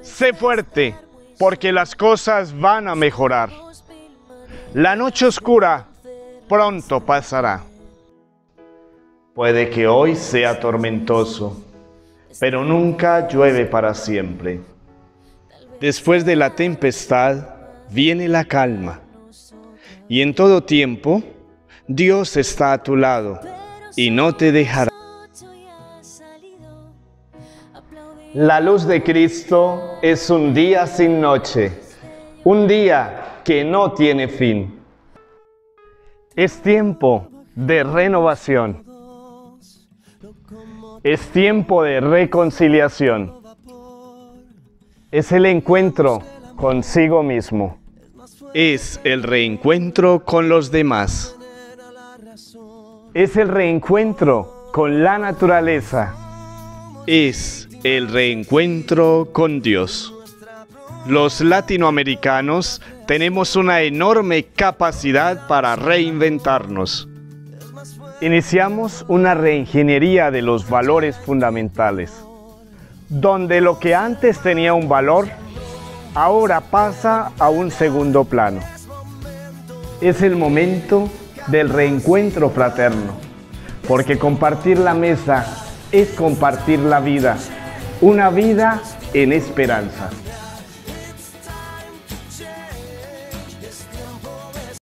Sé fuerte, porque las cosas van a mejorar. La noche oscura pronto pasará. Puede que hoy sea tormentoso, pero nunca llueve para siempre. Después de la tempestad viene la calma. Y en todo tiempo, Dios está a tu lado y no te dejará. La luz de Cristo es un día sin noche, un día que no tiene fin. Es tiempo de renovación. Es tiempo de reconciliación. Es el encuentro consigo mismo. Es el reencuentro con los demás. Es el reencuentro con la naturaleza. Es el reencuentro con Dios. Los latinoamericanos tenemos una enorme capacidad para reinventarnos. Iniciamos una reingeniería de los valores fundamentales, donde lo que antes tenía un valor, ahora pasa a un segundo plano. Es el momento del reencuentro fraterno, porque compartir la mesa es compartir la vida, una vida en esperanza.